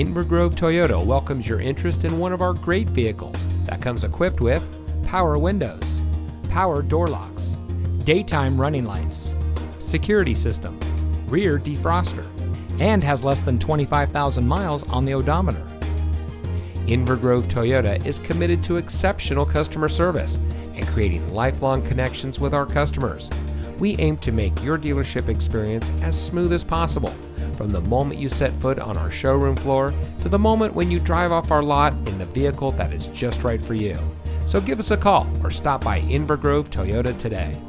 Inver Grove Toyota welcomes your interest in one of our great vehicles that comes equipped with power windows, power door locks, daytime running lights, security system, rear defroster, and has less than 25,000 miles on the odometer. Inver Grove Toyota is committed to exceptional customer service and creating lifelong connections with our customers. We aim to make your dealership experience as smooth as possible, from the moment you set foot on our showroom floor to the moment when you drive off our lot in the vehicle that is just right for you. So give us a call or stop by Inver Grove Toyota today.